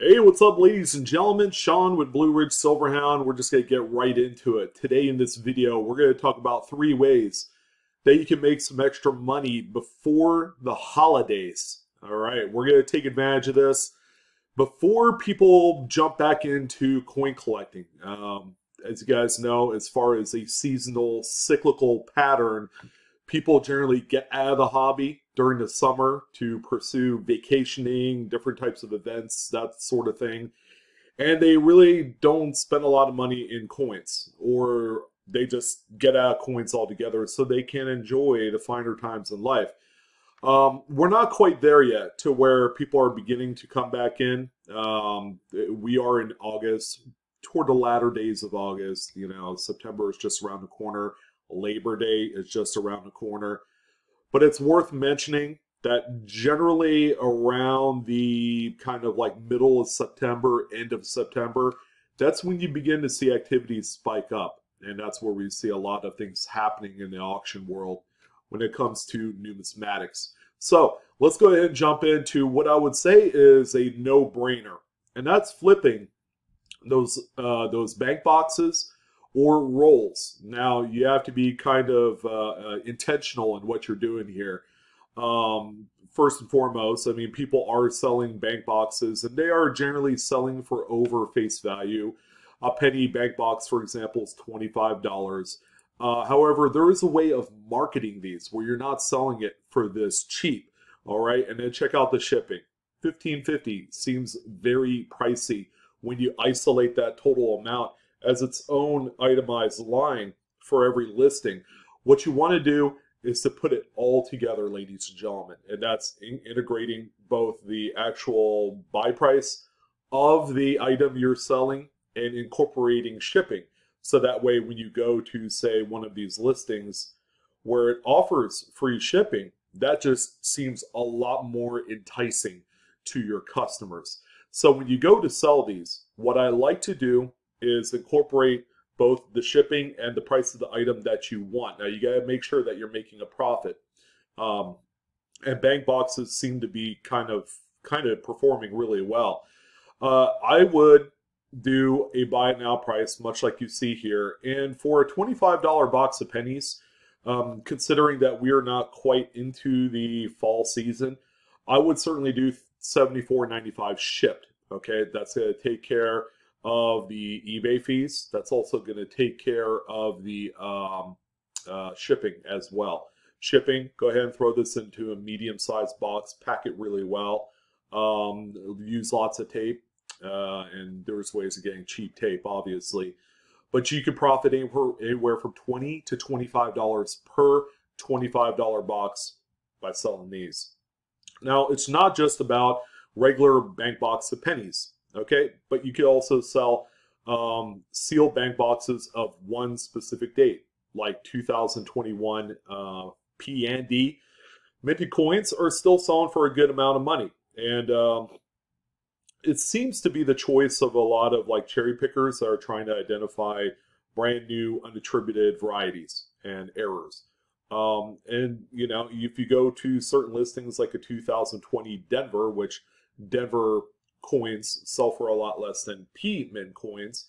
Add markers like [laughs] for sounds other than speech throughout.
Hey, what's up, ladies and gentlemen? Sean with Blue Ridge Silverhound. We're just going to get right into it. Today, in this video, we're going to talk about three ways that you can make some extra money before the holidays. All right, we're going to take advantage of this before people jump back into coin collecting. Um, as you guys know, as far as a seasonal cyclical pattern, people generally get out of the hobby during the summer to pursue vacationing, different types of events, that sort of thing. And they really don't spend a lot of money in coins, or they just get out of coins altogether so they can enjoy the finer times in life. Um, we're not quite there yet to where people are beginning to come back in. Um, we are in August, toward the latter days of August. You know, September is just around the corner. Labor Day is just around the corner. But it's worth mentioning that generally around the kind of like middle of September, end of September, that's when you begin to see activities spike up. And that's where we see a lot of things happening in the auction world when it comes to numismatics. So let's go ahead and jump into what I would say is a no-brainer. And that's flipping those uh, those bank boxes or rolls. Now, you have to be kind of uh, uh, intentional in what you're doing here. Um, first and foremost, I mean, people are selling bank boxes, and they are generally selling for over face value. A penny bank box, for example, is $25. Uh, however, there is a way of marketing these where you're not selling it for this cheap. All right, and then check out the shipping. 1550 seems very pricey when you isolate that total amount as its own itemized line for every listing. What you want to do is to put it all together, ladies and gentlemen, and that's in integrating both the actual buy price of the item you're selling and incorporating shipping. So that way, when you go to, say, one of these listings where it offers free shipping, that just seems a lot more enticing to your customers. So when you go to sell these, what I like to do is incorporate both the shipping and the price of the item that you want. Now you got to make sure that you're making a profit. Um, and bank boxes seem to be kind of kind of performing really well. Uh, I would do a buy it now price, much like you see here, and for a twenty-five dollar box of pennies, um, considering that we are not quite into the fall season, I would certainly do seventy-four ninety-five shipped. Okay, that's going to take care of the eBay fees. That's also going to take care of the um, uh, shipping as well. Shipping, go ahead and throw this into a medium sized box, pack it really well, um, use lots of tape, uh, and there's ways of getting cheap tape, obviously. But you can profit anywhere, anywhere from 20 to $25 per $25 box by selling these. Now, it's not just about regular bank box of pennies okay? But you could also sell um, sealed bank boxes of one specific date, like 2021 uh, P and D. Minted coins are still selling for a good amount of money, and um, it seems to be the choice of a lot of like cherry pickers that are trying to identify brand new unattributed varieties and errors. Um, and you know, if you go to certain listings like a 2020 Denver, which Denver coins sell for a lot less than P mint coins.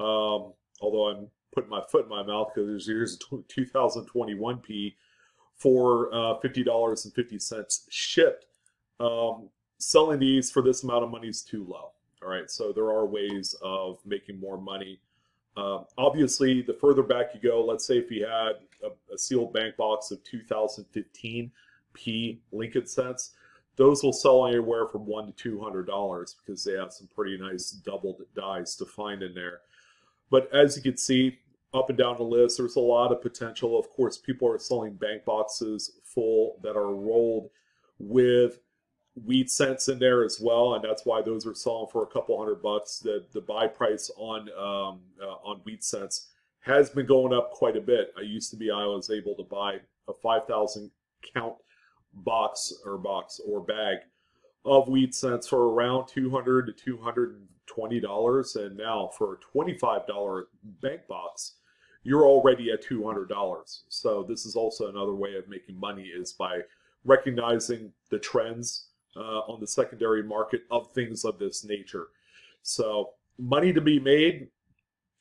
Um, although I'm putting my foot in my mouth because here's a 2021 P for uh, $50.50 shipped. Um, selling these for this amount of money is too low. All right, so there are ways of making more money. Uh, obviously, the further back you go, let's say if you had a, a sealed bank box of 2015 P Lincoln cents, those will sell anywhere from one to two hundred dollars because they have some pretty nice doubled dies to find in there. But as you can see, up and down the list, there's a lot of potential. Of course, people are selling bank boxes full that are rolled with wheat cents in there as well, and that's why those are selling for a couple hundred bucks. The the buy price on um, uh, on wheat cents has been going up quite a bit. I used to be I was able to buy a five thousand count box or box or bag of wheat cents for around 200 to 220 dollars and now for a 25 dollar bank box you're already at 200 dollars so this is also another way of making money is by recognizing the trends uh, on the secondary market of things of this nature. So money to be made.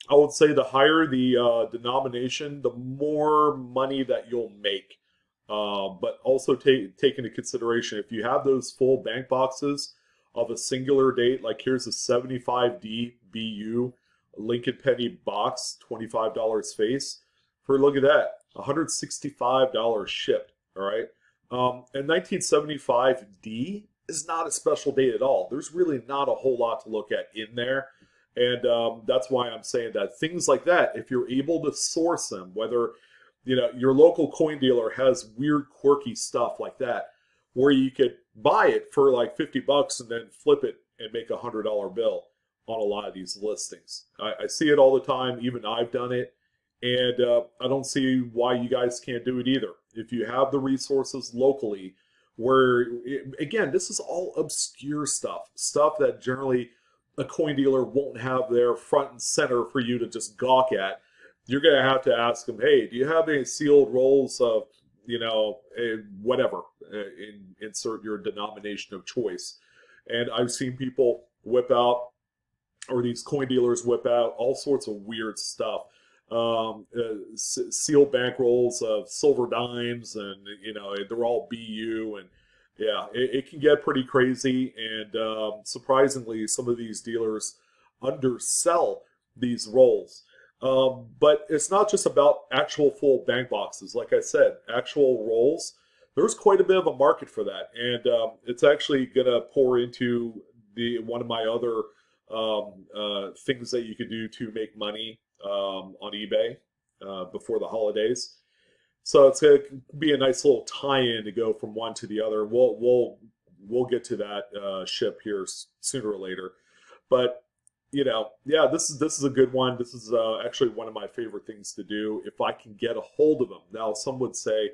I would say the higher the uh, denomination, the more money that you'll make. Uh, but also take take into consideration if you have those full bank boxes of a singular date, like here's a 75D BU Lincoln Penny box, $25 face. For look at that, $165 shipped. All right. Um, and 1975D is not a special date at all. There's really not a whole lot to look at in there. And um, that's why I'm saying that things like that, if you're able to source them, whether you know your local coin dealer has weird, quirky stuff like that, where you could buy it for like 50 bucks and then flip it and make a hundred dollar bill on a lot of these listings. I, I, see it all the time. Even I've done it, and uh, I don't see why you guys can't do it either. If you have the resources locally, where again, this is all obscure stuff, stuff that generally a coin dealer won't have there front and center for you to just gawk at. You're going to have to ask them, hey, do you have any sealed rolls of, you know, whatever, in, insert your denomination of choice. And I've seen people whip out, or these coin dealers whip out all sorts of weird stuff. Um, uh, sealed bank rolls of silver dimes, and you know they're all BU, and yeah, it, it can get pretty crazy. And um, surprisingly, some of these dealers undersell these rolls. Um, but it's not just about actual full bank boxes. Like I said, actual rolls, there's quite a bit of a market for that. And um, it's actually going to pour into the one of my other um, uh, things that you can do to make money um, on eBay uh, before the holidays. So it's going to be a nice little tie-in to go from one to the other. We'll we'll we'll get to that uh, ship here sooner or later, but you know, yeah, this is this is a good one. This is uh, actually one of my favorite things to do if I can get a hold of them. Now, some would say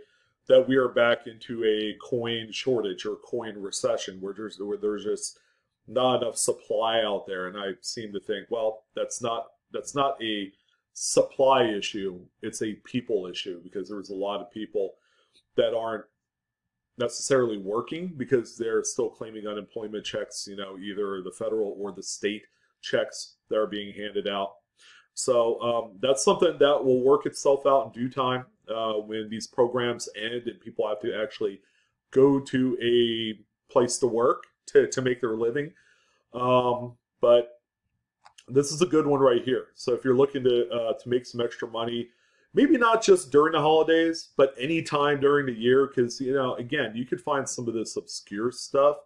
that we are back into a coin shortage or coin recession, where there's where there's just not enough supply out there, and I seem to think, well, that's not that's not a supply issue, it's a people issue because there's a lot of people that aren't necessarily working because they're still claiming unemployment checks, you know, either the federal or the state checks that are being handed out. So um, that's something that will work itself out in due time uh, when these programs end and people have to actually go to a place to work to, to make their living. Um, but this is a good one right here. So if you're looking to uh, to make some extra money, maybe not just during the holidays, but any time during the year, because you know, again, you could find some of this obscure stuff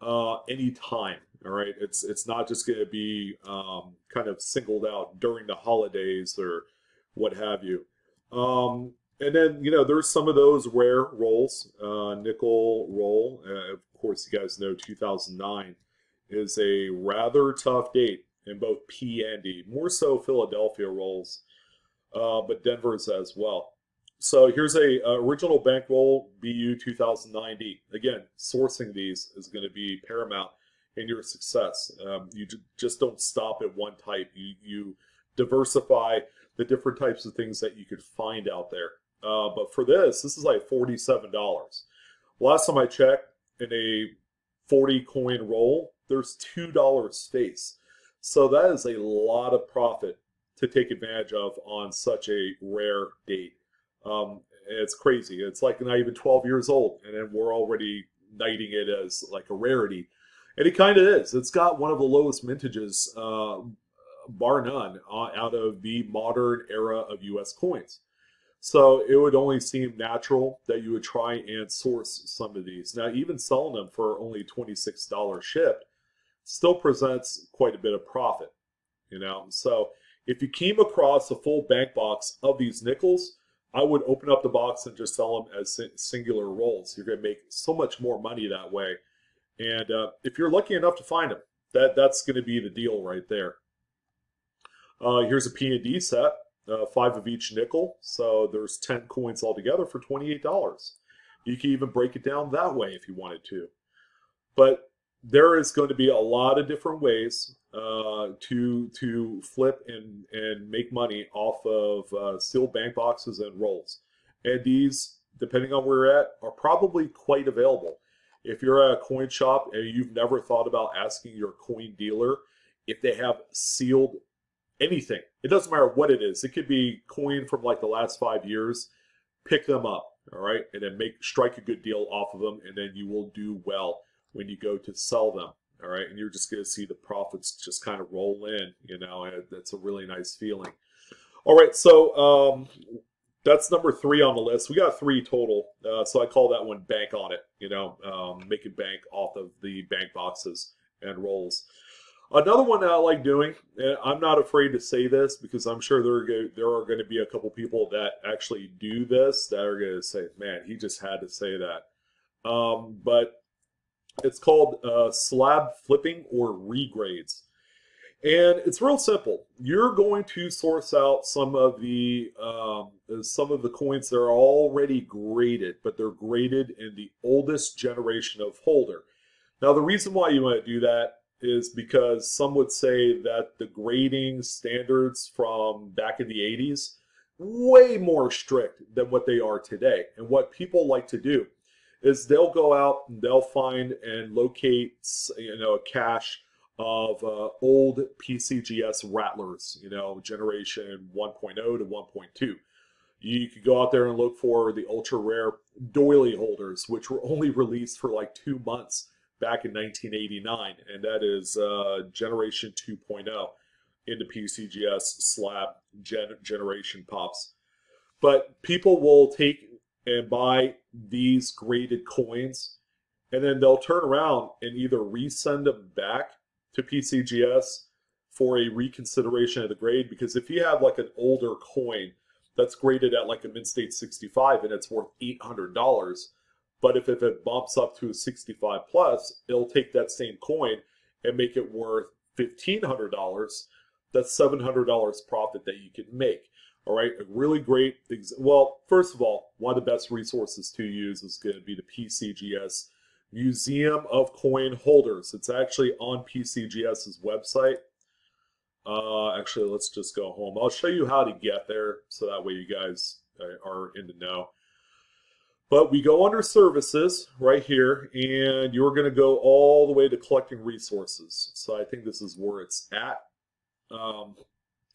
uh, anytime. All right, it's it's not just going to be um, kind of singled out during the holidays or what have you. Um, and then you know, there's some of those rare rolls. Uh, nickel roll, uh, of course, you guys know 2009 is a rather tough date in both P and D, more so Philadelphia rolls, uh, but Denver's as well. So here's a, original bankroll BU 2090. Again, sourcing these is going to be paramount in your success. Um, you just don't stop at one type. You, you diversify the different types of things that you could find out there. Uh, but for this, this is like $47. Last time I checked, in a 40 coin roll, there's $2 space. So that is a lot of profit to take advantage of on such a rare date. Um, it's crazy. It's like not even 12 years old, and then we're already knighting it as like a rarity. And it kind of is. It's got one of the lowest mintages, uh, bar none, uh, out of the modern era of U.S. coins. So it would only seem natural that you would try and source some of these. Now, even selling them for only $26 shipped still presents quite a bit of profit, you know. So if you came across a full bank box of these nickels, I would open up the box and just sell them as singular rolls. You're going to make so much more money that way. And uh, if you're lucky enough to find them, that that's going to be the deal right there. Uh, here's a P&D set, uh, five of each nickel. So there's 10 coins altogether for $28. You can even break it down that way if you wanted to. But there is going to be a lot of different ways uh, to to flip and and make money off of uh, sealed bank boxes and rolls, and these, depending on where you're at, are probably quite available. if you're at a coin shop and you've never thought about asking your coin dealer if they have sealed anything, it doesn't matter what it is. It could be coin from like the last five years. Pick them up, all right, and then make strike a good deal off of them, and then you will do well when you go to sell them. All right, and you're just going to see the profits just kind of roll in, you know, and that's a really nice feeling. All right, so um, that's number three on the list. We got three total, uh, so I call that one bank on it. You know, um, making bank off of the bank boxes and rolls. Another one that I like doing, and I'm not afraid to say this because I'm sure there are, there are going to be a couple people that actually do this that are going to say, "Man, he just had to say that." Um, but it's called uh, slab flipping or regrades. And it's real simple. You're going to source out some of the um, some of the coins that are already graded, but they're graded in the oldest generation of holder. Now, the reason why you want to do that is because some would say that the grading standards from back in the 80s way more strict than what they are today. And what people like to do is they'll go out and they'll find and locate you know a cache of uh, old PCGS rattlers, you know, generation 1.0 to 1.2. You could go out there and look for the ultra rare doily holders, which were only released for like two months back in 1989, and that is uh, generation 2.0 into PCGS slab gen generation pops. But people will take and buy these graded coins, and then they'll turn around and either resend them back to PCGS for a reconsideration of the grade. Because if you have like an older coin that's graded at like a Mint State 65 and it's worth $800, but if, if it bumps up to a 65 plus, it'll take that same coin and make it worth $1,500. That's $700 profit that you can make. All right, a really great, well, first of all, one of the best resources to use is going to be the PCGS Museum of Coin Holders. It's actually on PCGS's website. Uh, actually, let's just go home. I'll show you how to get there so that way you guys are in the know. But we go under services right here, and you're going to go all the way to collecting resources. So I think this is where it's at. Um,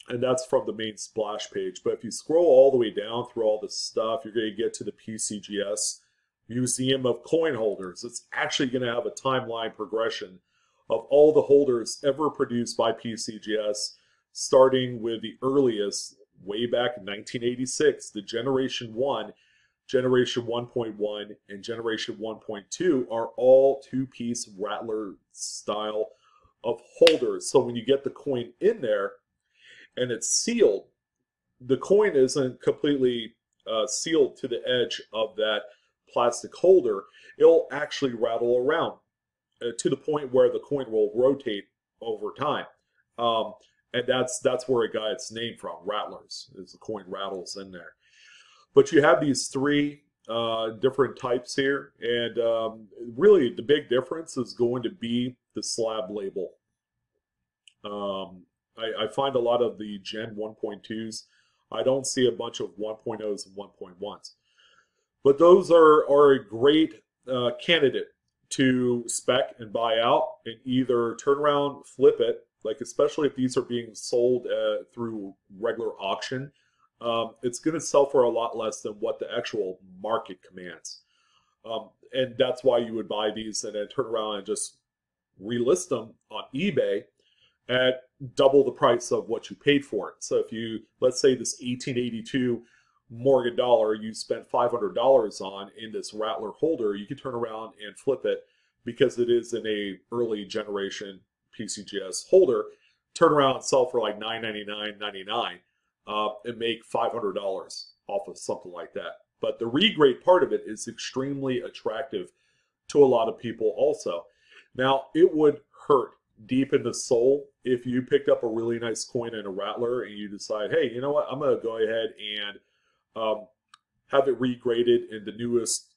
and that's from the main splash page. But if you scroll all the way down through all this stuff, you're going to get to the PCGS Museum of Coin Holders. It's actually going to have a timeline progression of all the holders ever produced by PCGS, starting with the earliest way back in 1986, the Generation 1, Generation 1.1, and Generation 1.2 are all two-piece Rattler style of holders. So when you get the coin in there, and it's sealed, the coin isn't completely uh, sealed to the edge of that plastic holder. It'll actually rattle around uh, to the point where the coin will rotate over time. Um, and that's that's where it got its name from, rattlers, is the coin rattles in there. But you have these three uh, different types here, and um, really the big difference is going to be the slab label. Um, I, I find a lot of the Gen 1.2s. I don't see a bunch of 1.0s and 1.1s. But those are, are a great uh, candidate to spec and buy out and either turn around, flip it, like especially if these are being sold uh, through regular auction, um, it's going to sell for a lot less than what the actual market commands. Um, and that's why you would buy these and then turn around and just relist them on eBay at double the price of what you paid for it. So if you, let's say this 1882 Morgan dollar you spent $500 on in this Rattler holder, you could turn around and flip it because it is in a early generation PCGS holder, turn around and sell for like $999.99 uh, and make $500 off of something like that. But the regrade part of it is extremely attractive to a lot of people also. Now, it would hurt deep in the soul if you picked up a really nice coin and a rattler and you decide, hey, you know what, I'm going to go ahead and um, have it regraded in the newest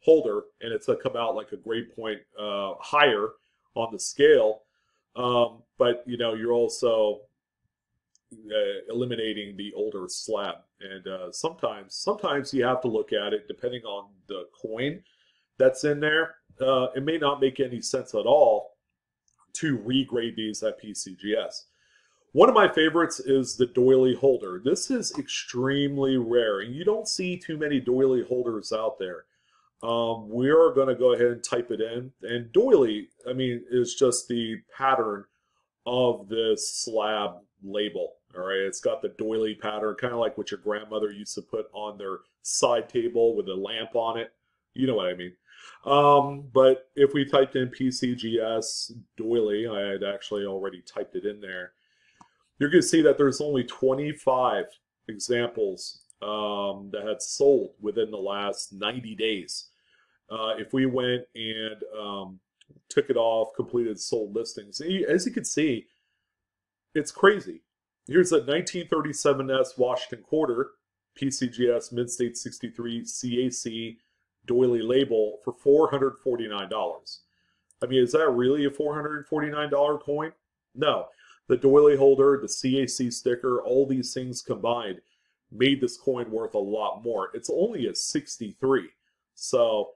holder and it's going to come out like a grade point uh, higher on the scale. Um, but, you know, you're also uh, eliminating the older slab. And uh, sometimes, sometimes you have to look at it depending on the coin that's in there, uh, it may not make any sense at all to regrade these at PCGS. One of my favorites is the doily holder. This is extremely rare, and you don't see too many doily holders out there. Um, we are going to go ahead and type it in. And doily, I mean, is just the pattern of this slab label. All right, it's got the doily pattern, kind of like what your grandmother used to put on their side table with a lamp on it. You know what I mean. Um, but if we typed in PCGS doily, I had actually already typed it in there. You're going to see that there's only 25 examples um, that had sold within the last 90 days. Uh, if we went and um, took it off, completed sold listings, as you can see, it's crazy. Here's a 1937S Washington Quarter, PCGS Mint-State 63 CAC doily label for $449. I mean, is that really a $449 coin? No. The doily holder, the CAC sticker, all these things combined made this coin worth a lot more. It's only a 63. So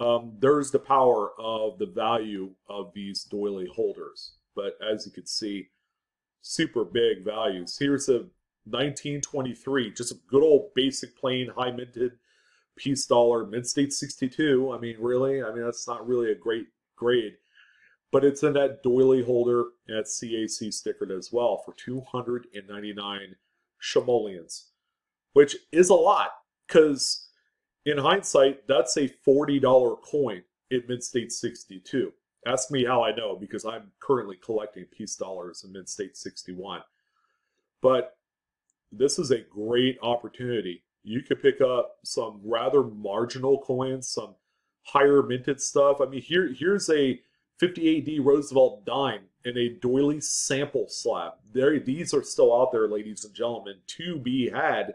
um, there's the power of the value of these doily holders. But as you can see, super big values. Here's a 1923, just a good old basic plain high minted Peace Dollar Mint-State 62. I mean, really? I mean, that's not really a great grade. But it's in that doily holder and it's CAC stickered as well for 299 simoleons, which is a lot because in hindsight, that's a $40 coin in Mint-State 62. Ask me how I know because I'm currently collecting Peace Dollars in Mint-State 61. But this is a great opportunity you could pick up some rather marginal coins, some higher minted stuff. I mean, here here's a 50 AD Roosevelt dime in a doily sample slab. There, these are still out there, ladies and gentlemen, to be had,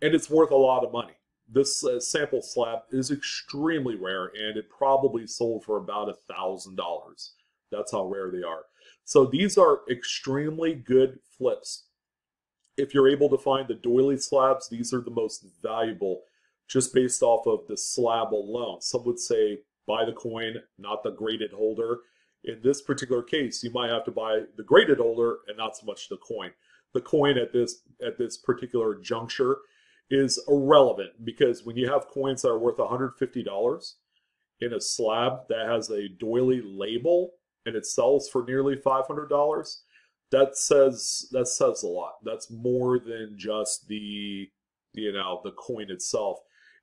and it's worth a lot of money. This uh, sample slab is extremely rare, and it probably sold for about a thousand dollars. That's how rare they are. So these are extremely good flips if you're able to find the doily slabs, these are the most valuable just based off of the slab alone. Some would say buy the coin, not the graded holder. In this particular case, you might have to buy the graded holder and not so much the coin. The coin at this at this particular juncture is irrelevant because when you have coins that are worth $150 in a slab that has a doily label and it sells for nearly $500, that says that says a lot. That's more than just the you know the coin itself.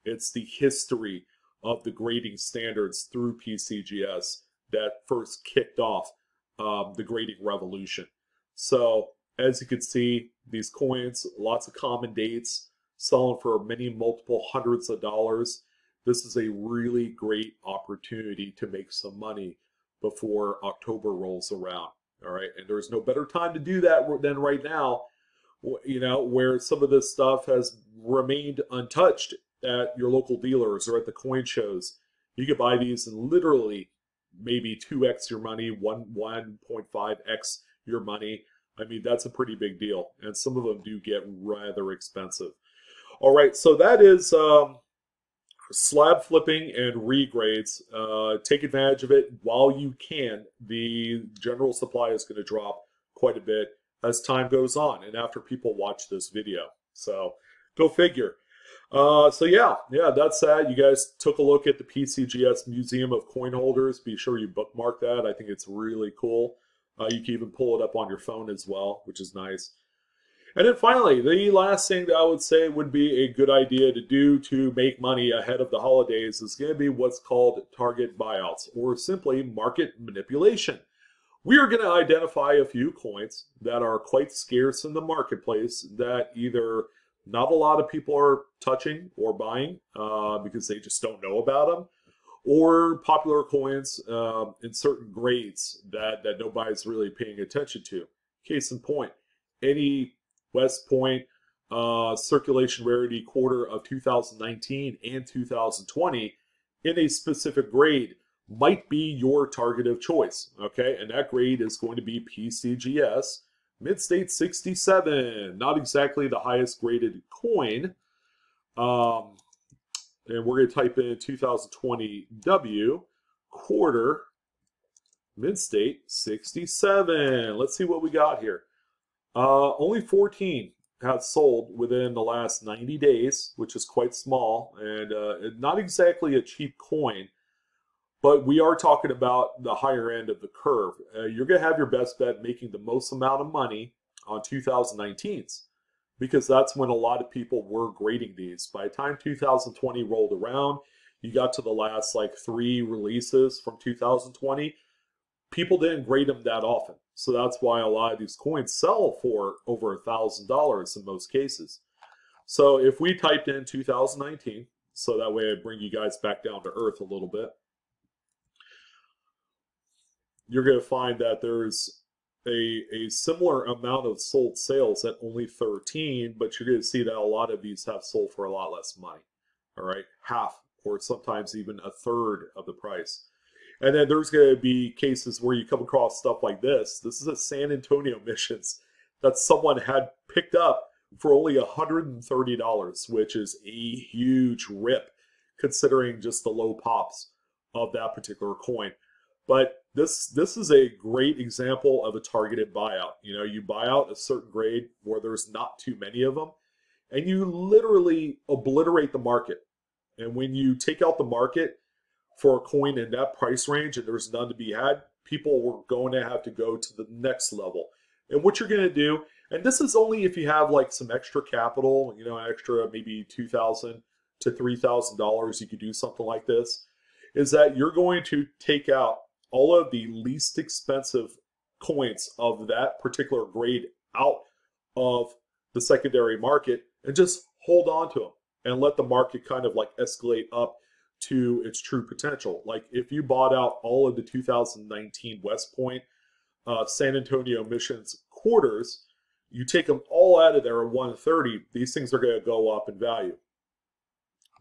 It's the history of the grading standards through PCGS that first kicked off um, the grading revolution. So as you can see, these coins, lots of common dates, selling for many multiple hundreds of dollars. This is a really great opportunity to make some money before October rolls around. All right. And there's no better time to do that than right now, you know, where some of this stuff has remained untouched at your local dealers or at the coin shows. You could buy these and literally maybe 2x your money, 1 1.5x your money. I mean, that's a pretty big deal. And some of them do get rather expensive. All right, so that is um, slab flipping and regrades. Uh, take advantage of it while you can. The general supply is going to drop quite a bit as time goes on and after people watch this video. So go figure. Uh, so yeah, yeah, that's that. You guys took a look at the PCGS Museum of Coin Holders. Be sure you bookmark that. I think it's really cool. Uh, you can even pull it up on your phone as well, which is nice. And then finally, the last thing that I would say would be a good idea to do to make money ahead of the holidays is going to be what's called target buyouts or simply market manipulation. We are going to identify a few coins that are quite scarce in the marketplace that either not a lot of people are touching or buying uh, because they just don't know about them, or popular coins uh, in certain grades that, that nobody's really paying attention to. Case in point, any West Point uh, circulation rarity quarter of 2019 and 2020 in a specific grade might be your target of choice. Okay, and that grade is going to be PCGS Mint-State 67. Not exactly the highest graded coin. Um, and we're going to type in 2020 W quarter mid state 67. Let's see what we got here. Uh, only 14 have sold within the last 90 days, which is quite small and uh, not exactly a cheap coin. But we are talking about the higher end of the curve. Uh, you're going to have your best bet making the most amount of money on 2019s because that's when a lot of people were grading these. By the time 2020 rolled around, you got to the last like three releases from 2020, people didn't grade them that often. So that's why a lot of these coins sell for over a thousand dollars in most cases. So if we typed in 2019, so that way I bring you guys back down to earth a little bit, you're going to find that there's a, a similar amount of sold sales at only 13, but you're going to see that a lot of these have sold for a lot less money. All right, half or sometimes even a third of the price. And then there's going to be cases where you come across stuff like this. This is a San Antonio [laughs] missions that someone had picked up for only $130, which is a huge rip considering just the low pops of that particular coin. But this this is a great example of a targeted buyout. You know, you buy out a certain grade where there's not too many of them, and you literally obliterate the market. And when you take out the market for a coin in that price range and there's none to be had, people were going to have to go to the next level. And what you're going to do, and this is only if you have like some extra capital, you know, an extra maybe two thousand to three thousand dollars, you could do something like this. Is that you're going to take out all of the least expensive coins of that particular grade out of the secondary market and just hold on to them and let the market kind of like escalate up to its true potential. Like if you bought out all of the 2019 West Point uh, San Antonio missions quarters, you take them all out of there at 130, these things are going to go up in value.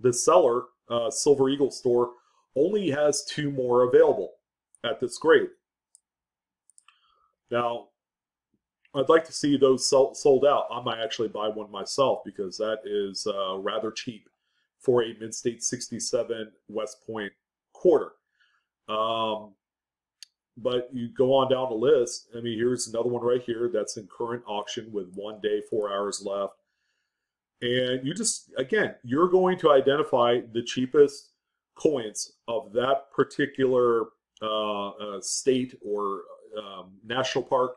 The seller, uh, Silver Eagle store, only has two more available at this grade. Now, I'd like to see those sold out. I might actually buy one myself because that is uh, rather cheap for a mint-state 67 West Point quarter. Um, but you go on down the list. I mean, here's another one right here that's in current auction with one day, four hours left. And you just, again, you're going to identify the cheapest coins of that particular uh, uh, state or um, national park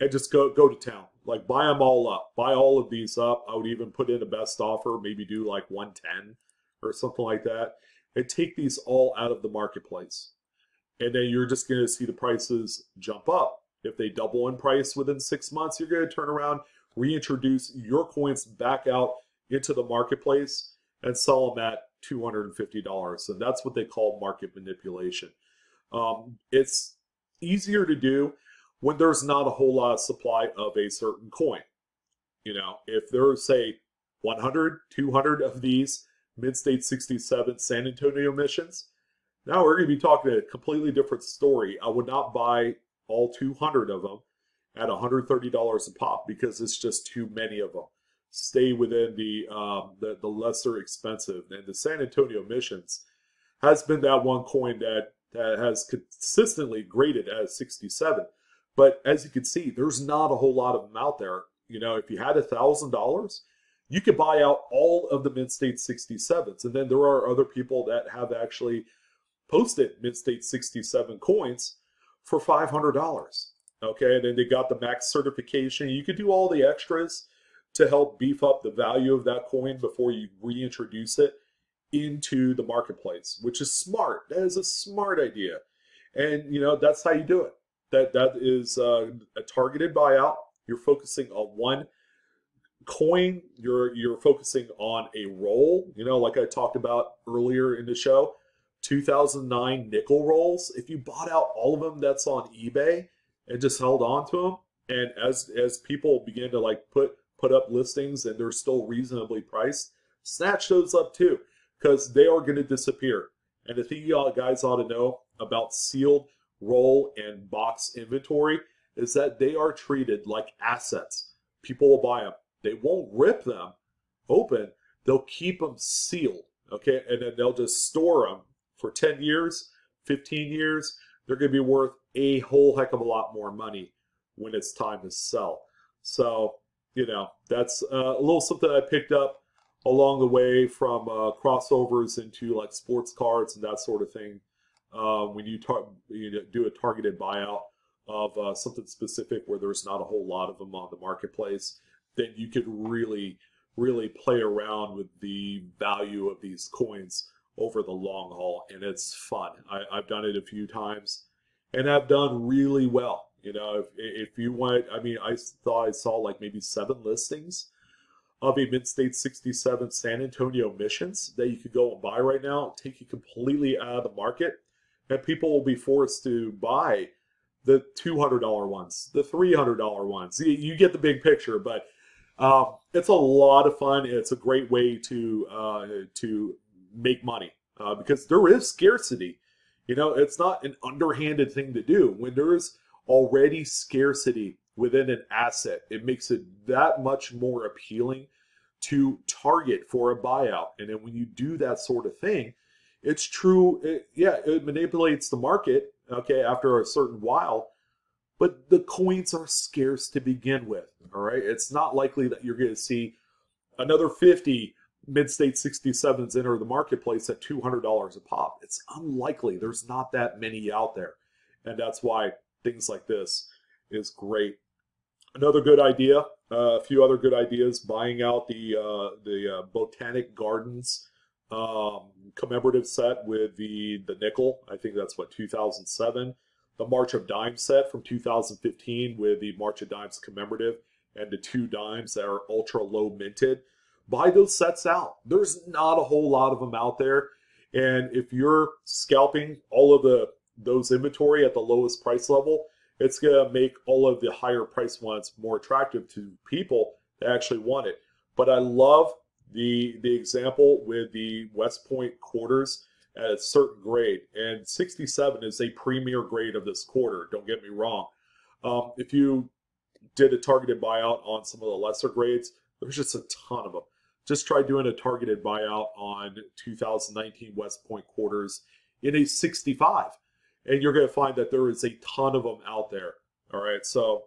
and just go go to town. Like buy them all up, buy all of these up. I would even put in a best offer, maybe do like 110 or something like that, and take these all out of the marketplace. And then you're just going to see the prices jump up. If they double in price within six months, you're going to turn around, reintroduce your coins back out into the marketplace and sell them at $250. And that's what they call market manipulation. Um, it's easier to do when there's not a whole lot of supply of a certain coin. You know, if there's, say, 100, 200 of these mint-state 67 San Antonio missions, now we're going to be talking a completely different story. I would not buy all 200 of them at $130 a pop because it's just too many of them. Stay within the, um, the, the lesser expensive. And the San Antonio missions has been that one coin that that has consistently graded as 67. But as you can see, there's not a whole lot of them out there. You know, if you had a thousand dollars, you could buy out all of the mint-state 67s. And then there are other people that have actually posted mint-state 67 coins for $500. Okay, and then they got the max certification. You could do all the extras to help beef up the value of that coin before you reintroduce it into the marketplace, which is smart. That is a smart idea. And, you know, that's how you do it. That That is uh, a targeted buyout. You're focusing on one coin. You're, you're focusing on a roll, you know, like I talked about earlier in the show. 2009 nickel rolls. If you bought out all of them that's on eBay and just held on to them, and as as people begin to like put put up listings and they're still reasonably priced, snatch those up too because they are going to disappear. And the thing y'all guys ought to know about sealed roll and box inventory is that they are treated like assets. People will buy them. They won't rip them open. They'll keep them sealed. Okay, and then they'll just store them for 10 years, 15 years. They're going to be worth a whole heck of a lot more money when it's time to sell. So, you know, that's uh, a little something I picked up along the way from uh, crossovers into like sports cards and that sort of thing. Uh, when you, tar- you do a targeted buyout of uh, something specific where there's not a whole lot of them on the marketplace, then you could really, really play around with the value of these coins over the long haul, and it's fun. I, I've done it a few times, and I've done really well. You know, if, if you want, I mean, I thought I saw like maybe seven listings of a Mint State 67 San Antonio missions that you could go and buy right now, take you completely out of the market, and people will be forced to buy the $200 ones, the $300 ones. You, you get the big picture, but um, it's a lot of fun. It's a great way to uh, to make money uh, because there is scarcity. You know, it's not an underhanded thing to do. When there's already scarcity within an asset, it makes it that much more appealing to target for a buyout. And then when you do that sort of thing, it's true. It, yeah, it manipulates the market, okay, after a certain while, but the coins are scarce to begin with, all right? It's not likely that you're going to see another 50 Mint-State 67s enter the marketplace at $200 a pop. It's unlikely. There's not that many out there. And that's why things like this is great. Another good idea, uh, a few other good ideas, buying out the uh, the uh, Botanic Gardens um, commemorative set with the the nickel. I think that's what 2007. The March of Dimes set from 2015 with the March of Dimes commemorative and the two dimes that are ultra low minted buy those sets out. There's not a whole lot of them out there. And if you're scalping all of the those inventory at the lowest price level, it's going to make all of the higher price ones more attractive to people that actually want it. But I love the the example with the West Point quarters at a certain grade, and 67 is a premier grade of this quarter. Don't get me wrong. Um, if you did a targeted buyout on some of the lesser grades, there's just a ton of them just try doing a targeted buyout on 2019 West Point quarters in a 65. And you're going to find that there is a ton of them out there. All right. So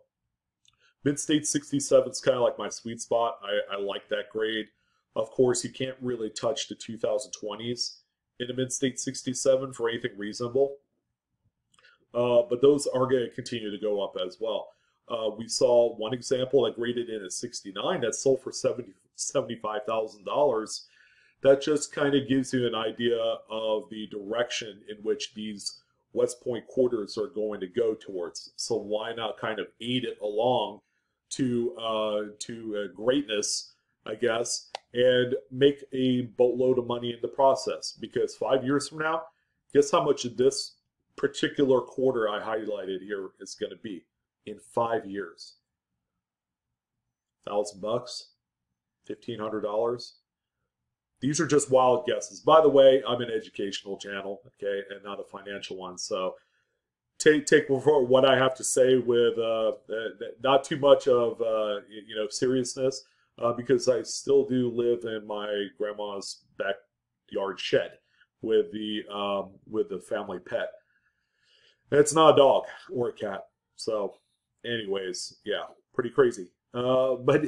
Mint State 67 is kind of like my sweet spot. I, I like that grade. Of course, you can't really touch the 2020s in a mint-state 67 for anything reasonable. Uh, but those are going to continue to go up as well. Uh, we saw one example that graded in at 69 that sold for 70, $75,000. That just kind of gives you an idea of the direction in which these West Point quarters are going to go towards. So why not kind of aid it along to uh, to uh, greatness, I guess, and make a boatload of money in the process? Because five years from now, guess how much of this particular quarter I highlighted here is going to be in five years? Thousand bucks. $1,500. These are just wild guesses. By the way, I'm an educational channel, okay, and not a financial one. So take take what I have to say with uh, not too much of uh, you know seriousness, uh, because I still do live in my grandma's backyard shed with the um, with the family pet. it's not a dog or a cat. So, anyways, yeah, pretty crazy. Uh, but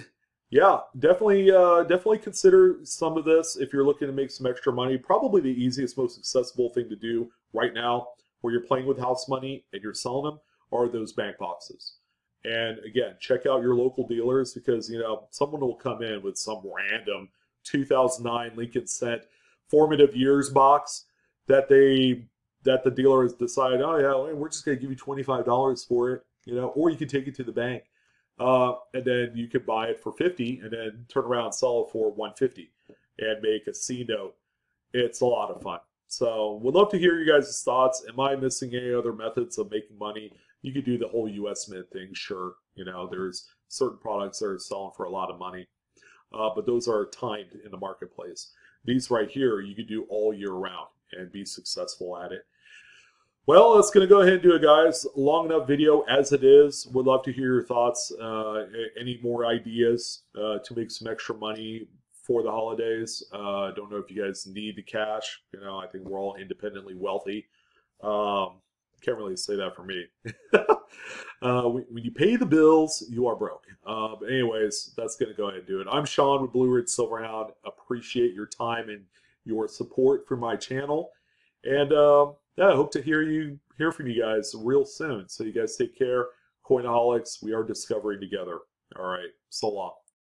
yeah, definitely, uh, definitely consider some of this if you're looking to make some extra money. Probably the easiest, most accessible thing to do right now, where you're playing with house money and you're selling them, are those bank boxes. And again, check out your local dealers because you know someone will come in with some random 2009 Lincoln Cent formative years box that they that the dealer has decided, oh yeah, we're just gonna give you twenty five dollars for it, you know, or you can take it to the bank uh, and then you can buy it for 50 and then turn around and sell it for 150 and make a C note. It's a lot of fun. So would love to hear you guys' thoughts. Am I missing any other methods of making money? You could do the whole US Mint thing, sure. You know, there's certain products that are selling for a lot of money, uh, but those are timed in the marketplace. These right here, you could do all year round and be successful at it. Well, that's going to go ahead and do it, guys. Long enough video as it is. Would love to hear your thoughts. Uh, any more ideas uh, to make some extra money for the holidays. Uh, don't know if you guys need the cash. You know, I think we're all independently wealthy. Um, can't really say that for me. [laughs] uh, when, you pay the bills, you are broke. Uh, but anyways, that's going to go ahead and do it. I'm Sean with Blue Ridge Silverhound. Appreciate your time and your support for my channel. And uh, yeah, I hope to hear you hear from you guys real soon. So you guys take care. Coinaholics, we are discovering together. All right, so long.